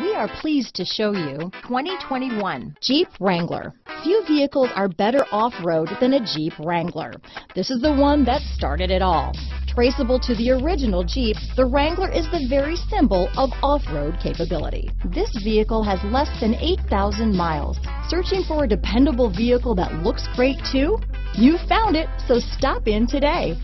We are pleased to show you 2021 Jeep Wrangler. Few vehicles are better off-road than a Jeep Wrangler. This is the one that started it all. Traceable to the original Jeep, the Wrangler is the very symbol of off-road capability. This vehicle has less than 8,000 miles. Searching for a dependable vehicle that looks great too? You found it, so stop in today.